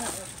Uh-oh.